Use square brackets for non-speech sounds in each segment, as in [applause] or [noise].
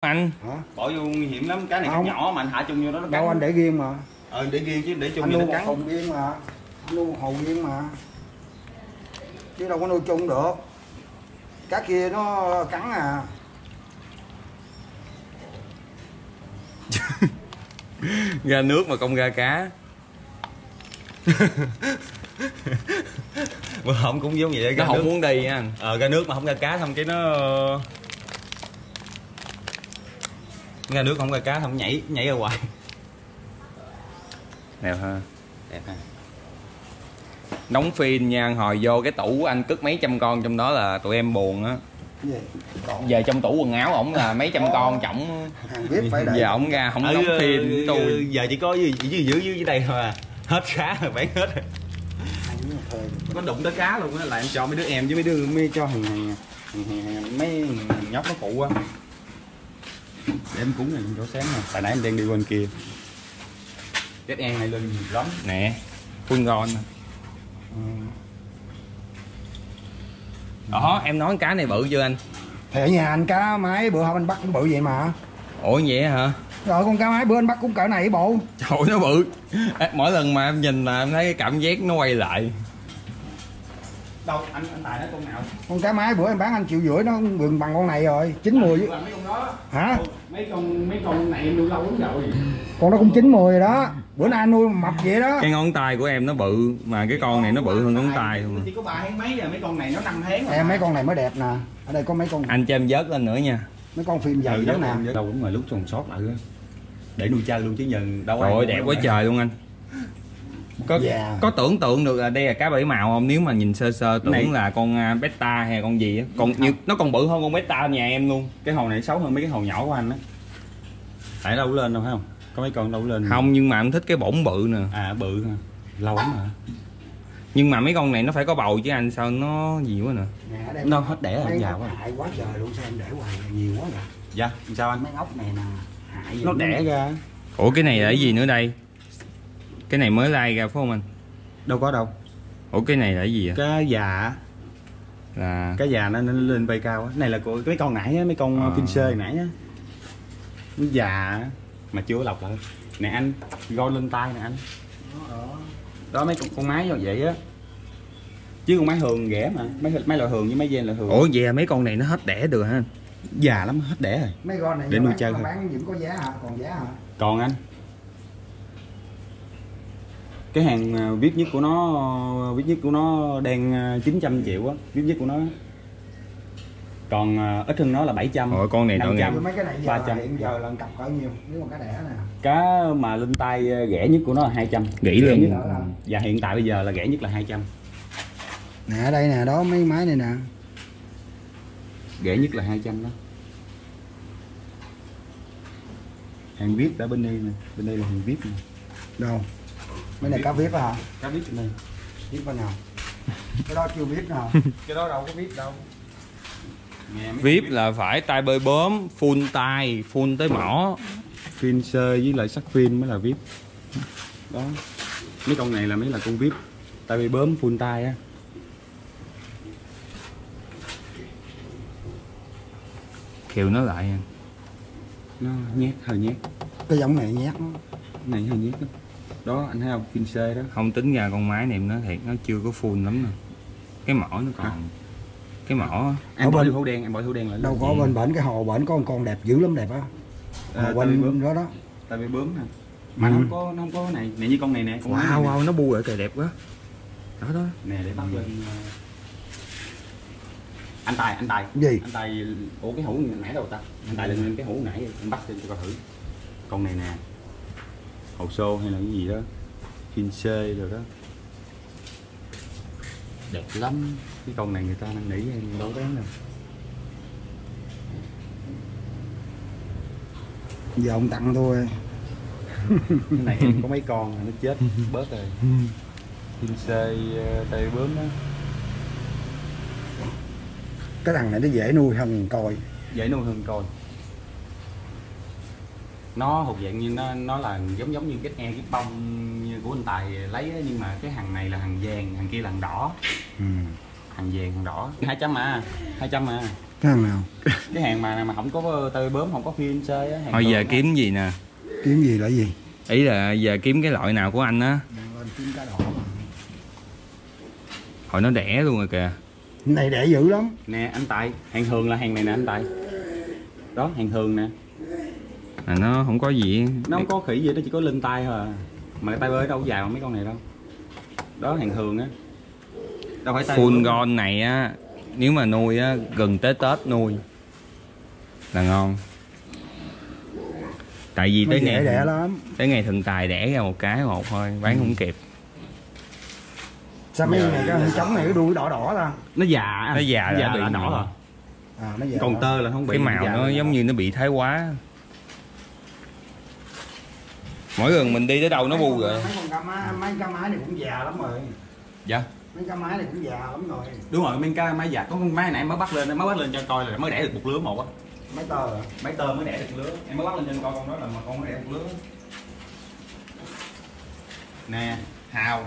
anh. Hả? Bỏ vô nguy hiểm lắm cái này Không. cái nhỏ mà anh hạ chung vô đó nó cắn. đâu anh để riêng mà. Ờ để riêng chứ để chung anh thì nuôi nó một cắn. thùng riêng mà. Anh nuôi một hồ riêng mà. Chứ đâu có nuôi chung được. Cá kia nó cắn à. [laughs] Ra nước mà không ra cá. [laughs] Mà không cũng giống vậy nó ra không nước. muốn đi nha anh. Ờ ra nước mà không ra cá xong cái nó ra nước không ra cá không nhảy nhảy ra ngoài. Đẹp ha. Đẹp ha. Đóng phim nha hồi vô cái tủ anh cất mấy trăm con trong đó là tụi em buồn á. Gì? Về trong tủ quần áo ổng là mấy trăm con trọng hàng biết phải giờ ổng ra không đóng ờ, phim ờ, tôi giờ chỉ có dưới dưới dưới dưới đây thôi à. Hết cá rồi bán hết rồi. Có đụng tới cá luôn á là em cho mấy đứa em với mấy đứa mấy cho hàng hàng, hàng, hàng, hàng mấy nhóc nó phụ á để em cúng này chỗ sáng nè tại nãy em đang đi bên kia. Chết em này lưng nhiều lắm. Nè full ngon. Đó em nói cá này bự chưa anh? Thì ở nhà anh cá mái bữa hôm anh bắt cũng bự vậy mà. Ủa vậy hả? Rồi con cá mái bữa anh bắt cũng cỡ này bộ trời ơi, nó bự. Mỗi lần mà em nhìn là em thấy cái cảm giác nó quay lại đâu anh anh tài nói con nào? Con cá mái bữa anh bán anh triệu rưỡi nó gần bằng con này rồi chín mười mấy con đó? Hả? Mấy con mấy con này em nuôi lâu lắm rồi. Con nó cũng chín mười rồi đó. Bữa nay anh nuôi mập vậy đó. Cái ngón tay của em nó bự mà cái con này nó bự hơn ngón tay luôn. Chỉ có ba tháng mấy rồi mấy con này nó năm tháng rồi em mấy con này mới đẹp nè. Ở đây có mấy con anh cho em vớt lên nữa nha. Mấy con phim dày ừ, đó đó nè. đâu cũng mà lúc còn sót lại á. Để nuôi cha luôn chứ nhân đâu trời ai ơi nuôi đẹp quá trời luôn anh có Dạ. có tưởng tượng được là đây là cá bảy màu không? Nếu mà nhìn sơ sơ tưởng Này. là con à, beta hay là con gì á. Còn như, nó còn bự hơn con beta nhà em luôn. Cái hồ này xấu hơn mấy cái hồ nhỏ của anh á. Tại đâu có lên đâu phải không? Có mấy con đâu lên. Không nhưng mà em thích cái bổng bự nè. À bự ha lâu lắm rồi nhưng mà mấy con này nó phải có bầu chứ anh sao nó gì quá nè. Nè nó hết đẻ rồi già quá. hại quá trời luôn sao em để hoài nhiều quá vậy? Dạ sao anh? Mấy ngốc này nè hại gì nó đẻ ra. Ủa cái này là cái gì nữa đây cái này mới lai ra phải không anh? Đâu có đâu. Ủa cái này là cái gì vậy? Cá già là cá già nó, nó lên bay cao á. Này là của mấy con nãy á mấy con À. à. fincher nãy á. Nó già á, mà chưa lọc lại. Nè anh goi lên tay nè anh. Đó mấy con, con mái như vậy á. Chứ con mái thường ghẻ mà. Mấy mấy loại thường với mấy gen là thường ủa vậy là mấy con này nó hết đẻ được hả già lắm hết đẻ rồi. Mấy con này Để nuôi chơi thôi. bán vẫn có giá hả? Còn giá hả? Còn anh cái hàng à, viết nhất của nó viết nhất của nó đang à, 900 triệu á viết nhất của nó. Còn à, ít hơn nó là 700 Ủa, con này tội 500. Rồi mấy cái này giờ 300. hiện giờ là cặp bao nhiêu nếu mà cá đẻ nè. Cá mà lên tay à, rẻ nhất của nó là 200 Gỉ Rẻ luôn. nhất. và hiện tại bây giờ là rẻ nhất là 200 nè ở đây nè đó mấy máy này nè. Rẻ nhất là 200 đó. Hàng viết ở bên đây nè bên đây là hàng viết nè. Đâu mấy này cá viết hả? Cá bên đây viết bên nào? Cái đó chưa biết nào? [laughs] Cái đó đâu có biết đâu. Vip là phải tay bơi bướm full tay full tới mỏ. Phim sơ với lại sắc phim mới là vip đó. Mấy con này là mấy là con vip tại vì bướm full tay á. Kêu nó lại. Anh nó nhét hơi nhét. Cái giống này cái này hơi nhét đó, đó anh thấy không phim sơ đó. Không tính ra con máy này em nói thiệt nó chưa có full lắm nè. Cái mỏ nó còn Hả? cái mỏ em Ở bỏ bên- đen em bỏ hũ đen lại. Đâu có bên bển cái hồ bển có một con đẹp dữ lắm đẹp á. À, vì bướm. bên đó đó. Tại vì bướm nè. Mà Ừ. nó không có nó không có cái này. Nè như con này nè con wow này wow nó bu lại kìa đẹp quá. Đó đó. Nè để bắt lên ờ, anh tài anh tài. Gì? anh tài ủa cái hũ nãy đâu ta? Anh tài lên cái hũ nãy anh bắt lên cho coi thử. Con này nè hồ xô hay là cái gì đó phim xê rồi đó. Đẹp lắm. Cái con này người ta đang nghĩ em đâu bán đâu. Giờ ông tặng tôi. [laughs] Cái này em có mấy con rồi nó chết bớt rồi. Phim xê ờ, tay bướm đó. Cái thằng này nó dễ nuôi hơn coi dễ nuôi hơn coi nó thuộc dạng như nó nó là giống giống như cái e cái bông như của anh tài lấy á, nhưng mà cái hàng này là hàng vàng hàng kia là hàng đỏ. Ừ. hàng vàng hàng đỏ. 200 mà 200 mà cái hàng nào? Cái hàng mà mà không có tơi bướm không có phim chơi á hàng thôi giờ kiếm gì nè? Kiếm gì là gì? Ý là giờ kiếm cái loại nào của anh á? Lên kiếm cá đỏ mà. hồi nó đẻ luôn rồi kìa. Cái này đẻ dữ lắm. Nè anh tài hàng thường là hàng này nè anh tài. Đó hàng thường nè là nó không có gì. Nó không có khỉ gì nó chỉ có lên tay thôi à. mà cái tay bơi đâu có dài bằng mấy con này đâu. Đó hàng thường á. Đâu phải tay full gon này á nếu mà nuôi á gần tới tết nuôi. Là ngon. Tại vì tới ngày đẻ lắm. tới ngày thần tài đẻ ra một cái một thôi bán không kịp. Sao mấy này cái trống này cái đuôi đỏ đỏ ta? Nó già anh. Nó già bị là đỏ rồi. à nó dễ còn đỏ. tơ là không bị cái màu già nó giống như nó bị thái quá mỗi lần mình đi tới đâu nó bu rồi mấy con cá má mấy cá mái này cũng già lắm rồi. Dạ. Mấy cá mái này cũng già lắm rồi. Đúng rồi mấy cái máy già. Có con máy nãy em mới bắt lên mới bắt lên cho coi là mới đẻ được một lứa một á. Mấy tờ à máy tơ mới đẻ được lứa. Em mới bắt lên cho coi con đó là mà con mới đẻ được lứa. Nè hào.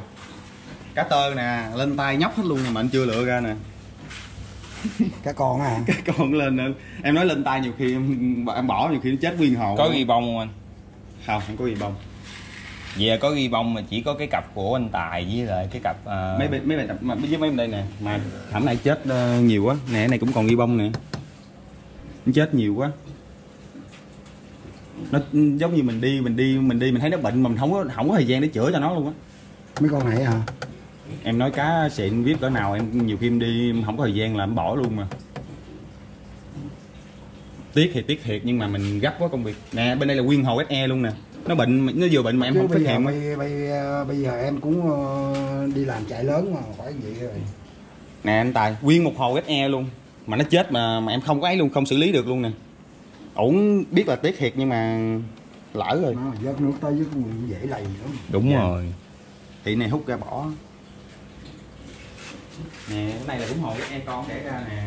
Cá tơ nè lên tay nhóc hết luôn nè mà anh chưa lựa ra nè. Cá con à [laughs] cái con lên nè. em nói lên tay nhiều khi em, em bỏ nhiều khi nó chết nguyên hồ có ghi bông không anh không không có gì bông. Vậy là có ghi bông mà chỉ có cái cặp của anh tài với lại cái cặp à, mấy bên mấy bên mà với mấy bên đây nè mà thảm này chết ờ, nhiều quá. Nè cái này cũng còn ghi bông nè. Nó chết nhiều quá. Nó giống như mình đi mình đi mình đi mình thấy nó bệnh mà mình không có không có thời gian để chữa cho nó luôn á. Mấy con này hả? Em nói cá xịn biết cỡ nào em nhiều khi em đi em không có thời gian là em bỏ luôn mà tiếc thì tiếc thiệt nhưng mà mình gấp quá công việc. Nè bên đây là nguyên hồ SE luôn nè. Nó bệnh nó vừa bệnh mà em Chứ không phát hiện bây, bây, bây giờ em cũng ờ, đi làm chạy lớn mà phải vậy rồi. Nè anh tài nguyên một hồ SE luôn. Mà nó chết mà mà em không có ấy luôn không xử lý được luôn nè. Ổn biết là tiếc thiệt nhưng mà lỡ rồi. Dớt nước tới với cũng dễ lầy lắm. Đúng Dạ. rồi. Thì này hút ra bỏ. Nè cái này là cũng hồ SE con để ra nè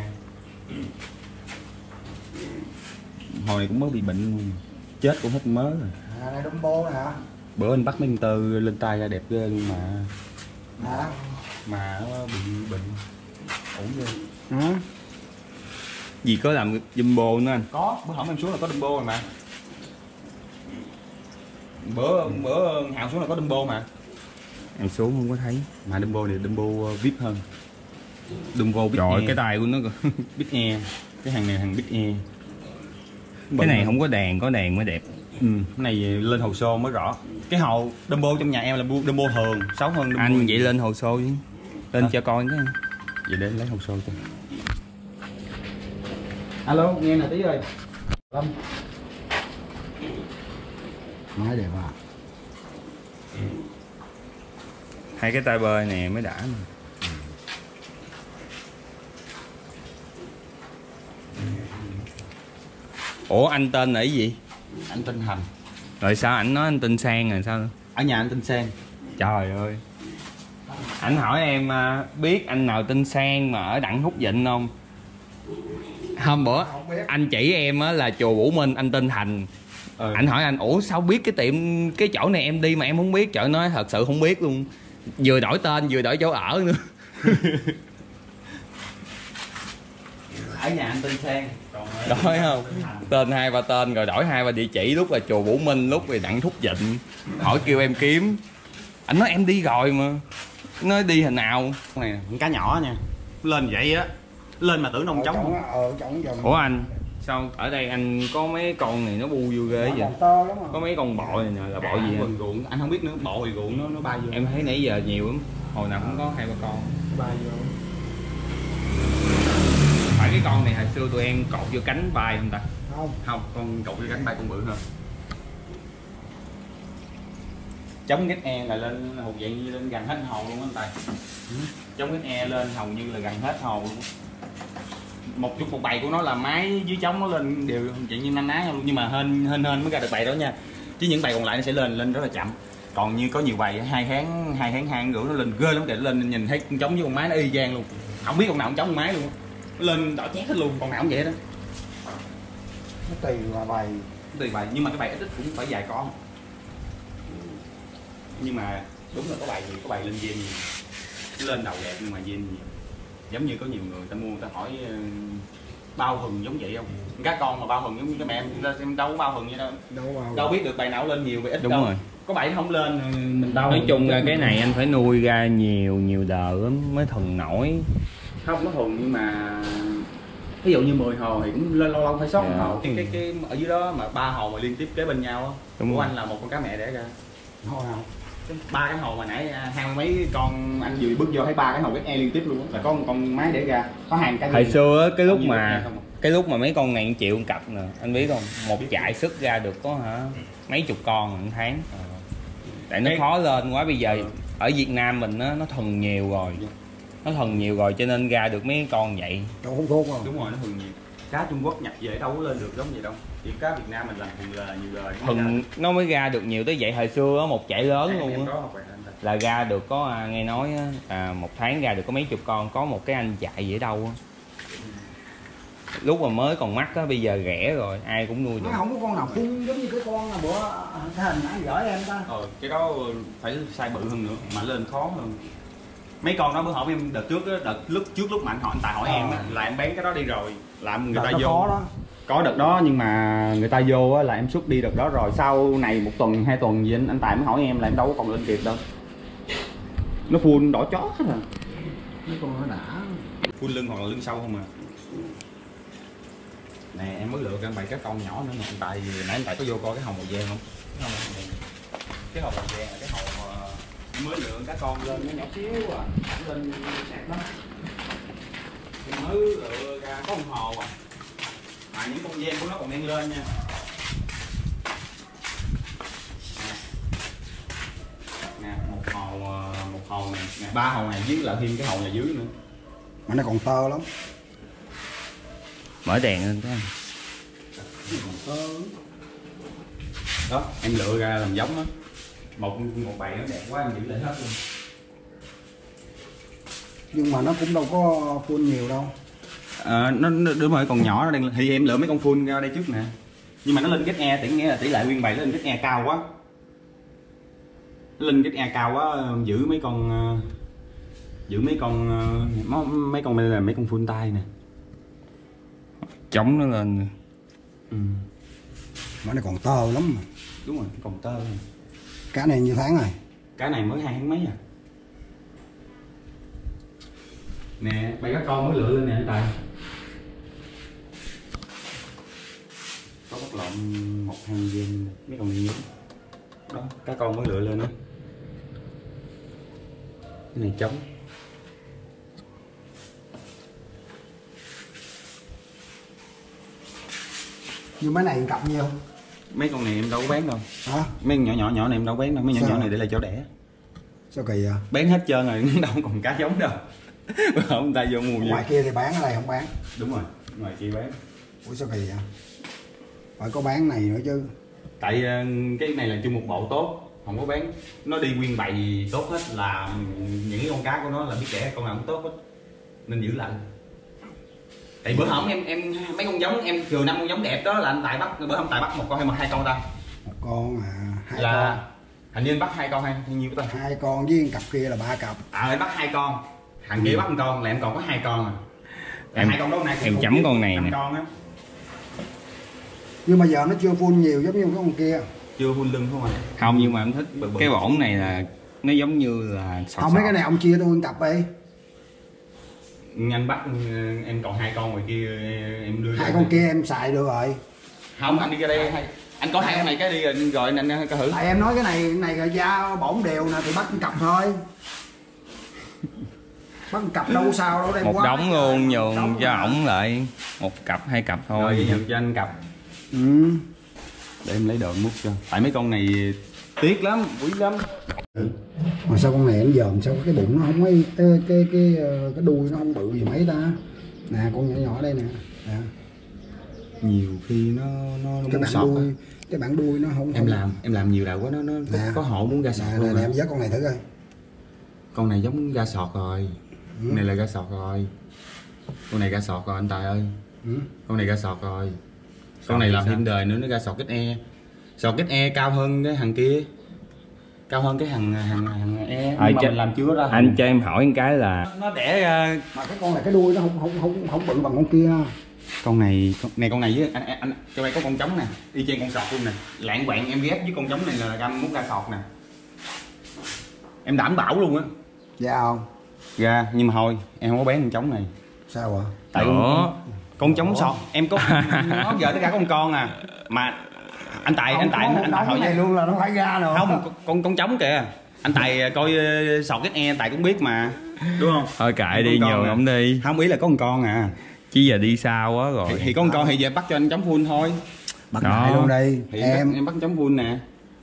hồi này cũng mới bị bệnh luôn chết cũng hết mớ rồi. À này đâm bô hả? Bữa anh bắt mấy con tơ lên tay ra đẹp ghê luôn mà. Hả? Mà nó bị bệnh ổn ghê. Hả gì có làm jumbo nữa anh? Có bữa hổm em xuống là có Dumbo rồi mà. Bữa bữa hào xuống là có Dumbo mà. Em xuống không có thấy. Mà Dumbo này Dumbo uh, VIP hơn. Dumbo Big trời cái tay của nó. Big [laughs] E cái hàng này hàng Big E cái này không có đèn có đèn mới đẹp. Ừ, cái này lên hồ sơ mới rõ. Cái hồ Dumbo trong nhà em là Dumbo thường xấu hơn Dumbo anh vậy lên hồ sơ chứ lên Hả? cho coi cái. Vậy để lấy hồ sơ cho. Alo nghe nè tí ơi. Lâm. Máy đẹp à. Hai cái tay bơi nè mới đã nè. Ủa anh tên là cái gì? Anh tên Hành rồi sao ảnh nói anh tên sang rồi sao? Ở nhà anh tên Sen trời ơi. Ảnh hỏi em à, biết anh nào tên sang mà ở đặng hút vịnh không? Hôm bữa anh chỉ em á là chùa Vũ Minh anh tên Thành. Ừ. anh hỏi anh ủa sao biết cái tiệm cái chỗ này em đi mà em không biết? Trời nói thật sự không biết luôn. Vừa đổi tên vừa đổi chỗ ở nữa. [laughs] Ở nhà anh tên Sen ở- đổi không? Tên hai ba tên rồi đổi hai ba địa chỉ lúc là chùa Vũ Minh lúc thì đặng thúc vịnh. Hỏi kêu em kiếm. Anh nói em đi rồi mà. Nói đi hình nào? Con này con cá nhỏ nha. Lên vậy á. Lên mà tưởng nông Ở trống. á, ờ trống ủa anh sao ở đây anh có mấy con này nó bu vô ghê vậy? lắm có à mấy con bọ này nè là bọ gì anh ruộng anh không biết nữa bộ thì ruộng nó nó bay vô. Em thấy nãy giờ nhiều lắm hồi nào cũng có hai ba con. Nó bay vô phải cái con này hồi xưa tụi em cột vô cánh bay không ta? Không. Không con cột cái cánh bay con bự hơn chống cái e là lên hột dạng như lên gần hết hồ luôn anh tài. Chống cái e lên hầu như là gần hết hồ luôn. Một chút một bầy của nó là máy dưới chống nó lên đều dạng như nanh ná luôn. Nhưng mà hên hên hên mới ra được bầy đó nha. Chứ những bầy còn lại nó sẽ lên lên rất là chậm. Còn như có nhiều bầy hai tháng hai tháng hai rưỡi nó lên ghê lắm kìa. Nó lên nhìn thấy con trống với con máy nó y gan luôn. Không biết con nào con trống con máy luôn lên đỏ chét hết luôn. Con nào cũng vậy đó. Nó tùy mà bày tùy bài nhưng mà cái bài ít ít cũng phải vài con nhưng mà đúng là có bài gì có bài lên nhiều. Lên đầu đẹp nhưng mà nhiều. Giống như có nhiều người ta mua người ta hỏi ờ, bao hừng giống vậy không? Cá con mà bao hừng giống như cái mẹ em em đâu có bao hừng vậy đâu. Đâu đâu biết được bài nào lên nhiều bài ít Đúng đâu. rồi. có bài không lên mình đâu nói chung là cái này anh phải nuôi ra nhiều nhiều lắm mới thuần nổi không nó thuần nhưng mà ví dụ như 10 hồ thì cũng lâu lâu, lâu phải sót một Dạ. hồ. Cái, cái cái ở dưới đó mà ba hồ mà liên tiếp kế bên nhau á của anh là một con cá mẹ đẻ ra. Nào. Cái ba cái hồ mà nãy à, hai mấy con anh vừa bước vô thấy ba cái hồ e liên tiếp luôn á là có một con mái để ra có hàng cái hồi xưa á, cái lúc mà à? cái lúc mà mấy con này chịu cặp nè anh biết không? Một chạy xuất ra được có hả? Mấy chục con một tháng. Tại nó Cái- khó lên quá bây giờ ở Việt Nam mình á, nó thuần nhiều rồi nó thuần nhiều rồi cho nên ra được mấy con vậy. Cậu không thốt không? đúng rồi nó thuần nhiều. Cá Trung Quốc nhập về đâu có lên được giống vậy đâu. Chỉ cá Việt Nam mình làm thuần lời nhiều lời thuần nó mới ra được nhiều tới vậy hồi xưa á, một chạy lớn em, em luôn có á là ra được có à, nghe nói á, à, một tháng ra được có mấy chục con có một cái anh chạy ở đâu á. Lúc mà mới còn mắc á bây giờ rẻ rồi ai cũng nuôi được. Nó không có con nào phun giống như cái con là bữa cái hình nãy gửi em ta. ờ cái đó phải size bự hơn nữa mà lên khó hơn mấy con đó bữa hỏi em đợt trước á, đợt lúc trước lúc mà anh hỏi anh tài hỏi Ờ. em á là em bán cái đó đi rồi làm người Đợt ta vô. đó. có đợt đó nhưng mà người ta vô á là em xuất đi đợt đó rồi. Sau này một tuần hai tuần gì anh, anh tài mới hỏi em là em đâu có còn lên kịp đâu. Nó full đỏ chó hết à. Mấy con nó đã. full lưng hoặc là lưng sâu không à? Nè em mới lựa cái bảy cái con nhỏ nữa nè anh tài nãy anh tài có vô coi cái hồng màu vàng không? Cái hồng màu vàng. Là cái hồng em mới lựa cá con lên nó nhỏ xíu à. Nó lên sạc lắm. Mới lựa ra có một hồ à. Mà những con gen của nó còn đang lên nha. Nè một hồ ờ, một hồ này nè. Ba hồ này dưới là thêm cái hồ này dưới nữa. Mà nó còn tơ lắm. mở đèn lên cái đó em lựa ra làm giống á một một bầy nó đẹp quá em giữ lại hết luôn Nhưng mà nó cũng đâu có phun nhiều đâu. à, nó, nó đúng rồi còn nhỏ nó đang thì em lựa mấy con full ra đây trước nè nhưng mà nó lên kết e tỷ nghĩa là tỷ lệ nguyên bầy nó lên kết e cao quá nó lên kết e cao quá giữ mấy con ờ, giữ mấy con ờ, mấy, mấy con đây là mấy con full tay nè chống nó lên ừ. Mà nó còn tơ lắm mà. đúng rồi còn tơ nè. Cá này nhiêu tháng rồi? cái này mới hai tháng mấy à? Nè mấy các con mới lựa lên nè anh tài. Có bắt lộn một hai viên mấy con nhím đó các con mới lựa lên đó cái này trống. Nhưng mấy này cặp nhiêu? Mấy con này em đâu có bán đâu Hả? mấy con nhỏ nhỏ nhỏ này em đâu có bán đâu mấy nhỏ Sao? nhỏ này để là chỗ đẻ Sao kỳ vậy? bán hết trơn rồi [laughs] đâu còn cá giống đâu [laughs] hôm ta vô mua Ngoài kia thì bán, ở đây không bán. đúng rồi ngoài kia bán Ủa sao kỳ vậy? Phải có bán này nữa chứ. tại ờ, cái này là chung một bộ tốt không có bán nó đi nguyên bầy tốt hết là những con cá của nó là biết đẻ con nào cũng tốt hết nên giữ lại tại bữa hổm em em mấy con giống em chừa năm con giống đẹp đó là anh tài bắt bữa hôm tài bắt một con hay một hai con ta Một con à, hai là hình như anh bắt hai con hay nhiêu ta con. Hai con với cặp kia là ba cặp. à em bắt hai con thằng kia bắt một con là em còn có hai con à Em- hai con đó này em chấm con này nè. con á Nhưng mà giờ nó chưa phun nhiều giống như cái con kia. chưa hun lưng không à không nhưng mà em thích Bự bự. cái bổn này là nó giống như là sọt Không mấy sọt. cái này ông chia tôi một cặp đi. Anh bắt ờ, em còn hai con ngoài kia em đưa Hai con kia em xài được rồi. không anh đi ra đây hay anh có hai con này cái đi rồi rồi anh anh thử Tại em nói cái này cái này là da bổn đều nè thì bắt một cặp thôi. Bắt một cặp đâu sao đâu đem một quá. đống luôn nhường Đống cho ổng lại một cặp hai cặp rồi thôi vậy nhường cho anh cặp Ừ. để em lấy đồ mút cho tại mấy con này tiếc lắm quý lắm Mà sao con này nó dòm sao cái bụng nó không mấy cái cái cái, ờ, cái đuôi nó không bự gì mấy ta. Nè con nhỏ nhỏ đây nè. nè. nhiều khi nó nó, nó Cái sọt đuôi á. cái bản đuôi nó không em không- làm em làm nhiều đầu quá nó nó có, Nè. có hộ muốn ra sọt Nè, luôn nè, em dắt con này thử coi. con này giống ra sọt rồi Ừ. con này là ra sọt rồi con này ra sọt rồi anh tài ơi Ừ. con này ra sọt rồi con này làm thêm đời nữa nó ra sọt kết e sọt kết e cao hơn cái hàng kia. Cao hơn cái hàng hàng hàng e. Ờ, nhưng mà mình làm chưa ra anh cho em hỏi một cái là nó đẻ ra Mà cái con này cái đuôi nó không không không không bự bằng con kia. con này con, này con này với anh, anh, anh cho đây có con trống nè. Y chang con sọt luôn nè. Lạng quạng em ghép với con trống này là găm mút ra sọt nè. Em đảm bảo luôn á. Dạ không. Ra nhưng mà thôi em không có bán con trống này. Sao ạ? Tại con, con trống sọt em có [laughs] nó giờ tất cả con con à. Mà anh tài anh tài anh, anh tài hỏi này luôn là nó phải ra nữa. Không con con, trống kìa. Anh tài coi ờ, sọt cái e tài cũng biết mà. Đúng không? Thôi kệ đi nhường à. ông đi. Không ý là có con con à. Chứ giờ đi xa quá rồi. Thì, thì có con con thì về bắt cho anh trống full thôi. Bắt Đó. lại luôn đi. Thì em em bắt trống full nè.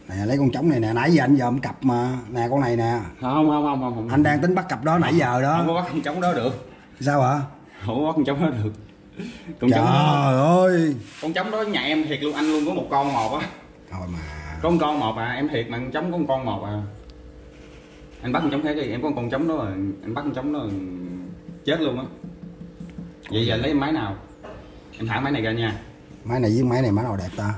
Nè lấy con trống này nè nãy giờ anh dòm cặp mà. Nè con này nè. Không không không không không. Anh đang tính bắt cặp đó nãy giờ không có đó bắt con trống đó được. Sao hả? Không có bắt con trống đó được [laughs] con trời đó, ơi. Con trống đó nhà em thiệt luôn anh luôn có một con một á. Thôi mà. Có một con một à em thiệt mà con trống có một con một à. Anh bắt con trống khác đi em có con trống đó rồi anh bắt con trống đó rồi chết luôn á. Vậy giờ lấy máy nào? Em thả máy này ra nha. Máy này với máy này máy nào đẹp ta?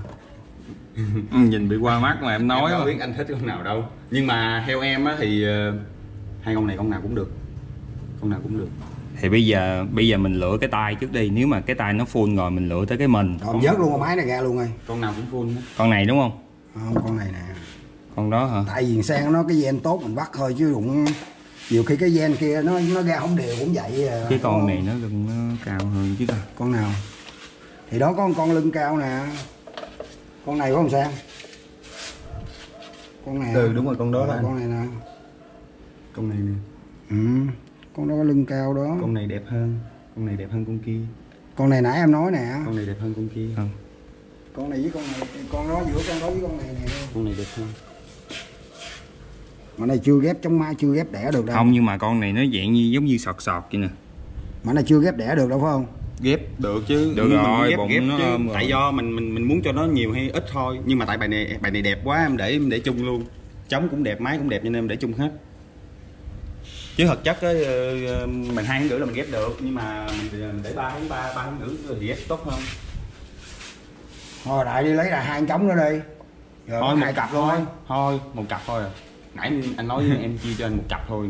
Ừ, nhìn bị qua mắt mà em nói em đâu biết anh thích con nào đâu. Nhưng mà theo em á thì ờ, hai con này con nào cũng được. Con nào cũng được thì bây giờ bây giờ mình lựa cái tay trước đi. Nếu mà cái tay nó full rồi mình lựa tới cái mình. Rồi em vớt luôn con máy này ra luôn ơi. Con nào cũng full hết con này đúng không? Không con này nè. Con đó hả? Tại vì sang nó cái gen tốt mình bắt thôi chứ cũng nhiều khi cái gen kia nó nó ra không đều cũng vậy à. cái con này nó lưng nó cao hơn chứ ta. Con nào? Thì đó có con con lưng cao nè. Con này có không sang con này Ừ, đúng rồi, con đó đó anh. con này nè. Con này nè. Ừ con đó có lưng cao đó. Con này đẹp hơn. Con này đẹp hơn con kia. Con này nãy em nói nè. Con này đẹp hơn con kia. Không. Con này với con này con đó giữa con đó với con này nè. Con này đẹp hơn. Mà này chưa ghép trong mai chưa ghép đẻ được đâu. Không nhưng mà con này nó dạng như giống như sọt sọt vậy nè. Mà này chưa ghép đẻ được đâu phải không? Ghép được chứ. Được Nhưng rồi, ghép, bụng ghép nó chứ. rồi. tại do mình mình mình muốn cho nó nhiều hay ít thôi. Nhưng mà tại bài này bài này đẹp quá em để em để chung luôn. Trống cũng đẹp máy cũng đẹp cho nên em để chung hết chứ thật chất á ờ, ờ, mình hai rưỡi là mình ghép được nhưng mà mình để ba tháng ba ba tháng rưỡi thì ghép tốt hơn thôi đại đi lấy là hai trống nữa đi rồi thôi một hai cặp thôi thôi một cặp thôi à. nãy anh nói với em chia cho anh một cặp thôi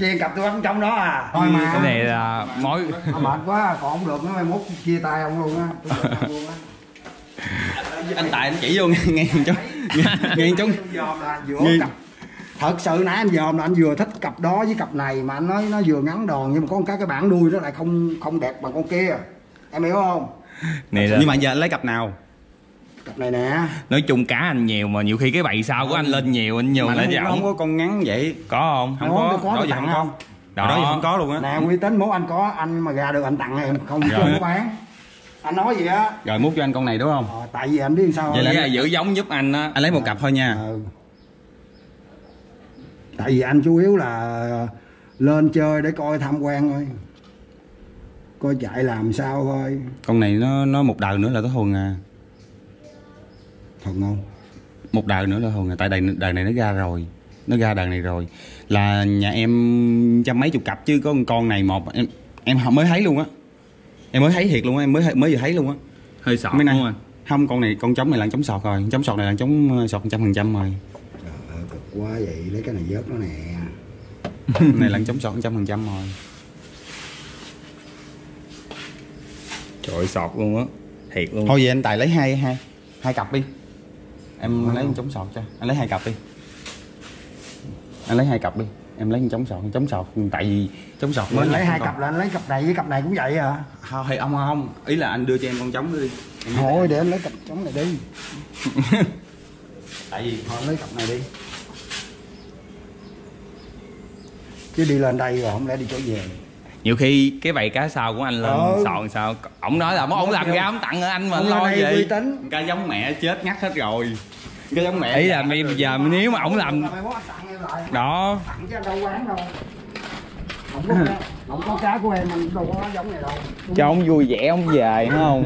chia cặp tôi bắt con trống đó à thôi mà cái này là mối À, mệt quá còn không được nữa mai mốt chia tay ông luôn á anh tại anh chỉ vô nghe nghe trong nghe trong giữa Nghi- cặp thật sự nãy anh dòm là anh vừa thích cặp đó với cặp này mà anh nói nó vừa ngắn đòn nhưng mà có một cái cái bản đuôi nó lại không không đẹp bằng con kia. Em hiểu không? Này là nhưng mà giờ anh lấy cặp nào? Cặp này nè. Nói chung cá anh nhiều mà nhiều khi cái bầy sau của anh lên nhiều anh nó, lại không ổng có con ngắn vậy. Có không? Không Có, có, có đó tặng không có. không? đó, đó giờ không có luôn á. Nè uy tín mốt anh có anh mà ra được anh tặng em không chưa có bán. Anh nói gì á? Rồi múc cho anh con này đúng không? Ờ, tại vì anh biết sao vậy không? là giữ giống giúp anh á. Anh lấy một cặp thôi nha. Ừ. tại vì anh chủ yếu là lên chơi để coi tham quan thôi. Coi chạy làm sao thôi. Con này nó nó một đời nữa là tới hồn à. Thật không? Một đời nữa là hồn à. Tại đời đời này nó ra rồi. Nó ra đời này rồi. Là nhà em trăm mấy chục cặp chứ có con con này một. Em em mới thấy luôn á. Em mới thấy thiệt luôn á. Em mới mới vừa thấy luôn á. Hơi sọt mấy này không con này con trống này là trống sọt rồi. Trống sọt này là trống ờ, sọt trăm phần trăm rồi quá vậy lấy cái này vớt nó nè. [laughs] Này là trống sọt trăm phần trăm rồi. Trời sọt luôn á thiệt luôn. Thôi vậy anh tài lấy hai hai hai cặp đi. Em lấy con trống sọt cho. Anh lấy hai cặp đi. Anh lấy hai cặp đi. Em lấy con trống sọt trống sọt tại vì trống sọt nhập lấy hai cặp là anh lấy cặp này với cặp này cũng vậy à. Không thì ông không. Ý là anh đưa cho em con trống đi. Thôi để anh lấy cặp trống này đi. [laughs] Tại vì thôi lấy cặp này đi chứ đi lên đây rồi không lẽ đi chỗ về? Nhiều khi cái bầy cá sau của anh lên Ừ. sọt sao? Ổng nói là ổng làm ra ổng tặng anh mà anh lo gì? tín. Cái giống mẹ chết ngắt hết rồi. Cái giống mẹ ý là bây giờ nếu mà ổng làm đó. Tặng chứ anh đâu quán đâu. Không có cá, [laughs] không có cá của em đâu có giống này đâu. Cho ổng vui vẻ ổng về không